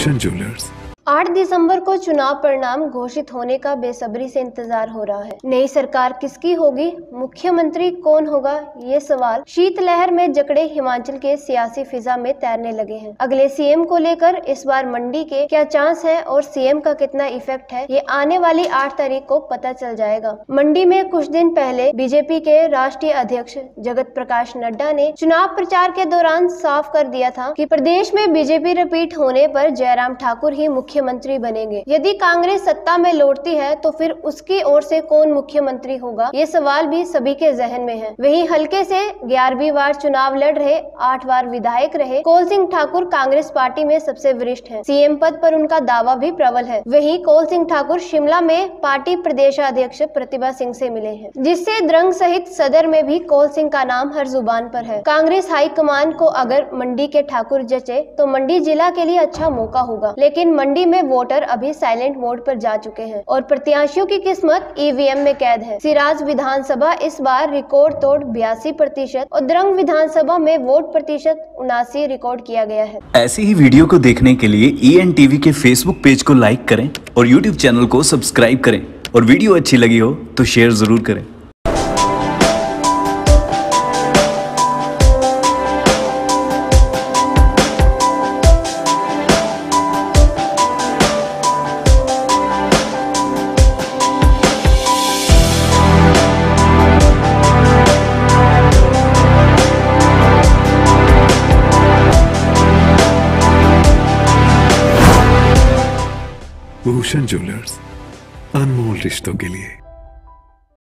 Bhushan Jewelers. 8 दिसंबर को चुनाव परिणाम घोषित होने का बेसब्री से इंतज़ार हो रहा है। नई सरकार किसकी होगी? मुख्यमंत्री कौन होगा? ये सवाल शीतलहर में जकड़े हिमाचल के सियासी फिजा में तैरने लगे हैं। अगले सीएम को लेकर इस बार मंडी के क्या चांस है और सीएम का कितना इफ़ेक्ट है, ये आने वाली आठ तारीख को पता चल जाएगा। मंडी में कुछ दिन पहले बीजेपी के राष्ट्रीय अध्यक्ष जगत प्रकाश नड्डा ने चुनाव प्रचार के दौरान साफ़ कर दिया था की प्रदेश में बीजेपी रिपीट होने आरोप जयराम ठाकुर ही मुख्य मुख्यमंत्री बनेंगे। यदि कांग्रेस सत्ता में लौटती है तो फिर उसकी ओर से कौन मुख्यमंत्री होगा? ये सवाल भी सभी के जहन में है। वही हल्के से ग्यारहवीं बार चुनाव लड़ रहे, आठ बार विधायक रहे, कोल सिंह ठाकुर कांग्रेस पार्टी में सबसे वरिष्ठ है। सीएम पद पर उनका दावा भी प्रबल है। वही कोल सिंह ठाकुर शिमला में पार्टी प्रदेशाध्यक्ष प्रतिभा सिंह से मिले हैं, जिससे द्रंग सहित सदर में भी कोल सिंह का नाम हर ज़ुबान पर है। कांग्रेस हाईकमान को अगर मंडी के ठाकुर जचे तो मंडी जिला के लिए अच्छा मौका होगा। लेकिन मंडी में वोटर अभी साइलेंट मोड पर जा चुके हैं और प्रत्याशियों की किस्मत ईवीएम में कैद है। सिराज विधानसभा इस बार रिकॉर्ड तोड़ बयासी प्रतिशत और द्रंग विधानसभा में वोट प्रतिशत उनासी रिकॉर्ड किया गया है। ऐसी ही वीडियो को देखने के लिए ई एन टीवी के फेसबुक पेज को लाइक करें और यूट्यूब चैनल को सब्सक्राइब करें। और वीडियो अच्छी लगी हो तो शेयर ज़रूर करें। भूषण ज्वेलर्स अनमोल रिश्तों के लिए।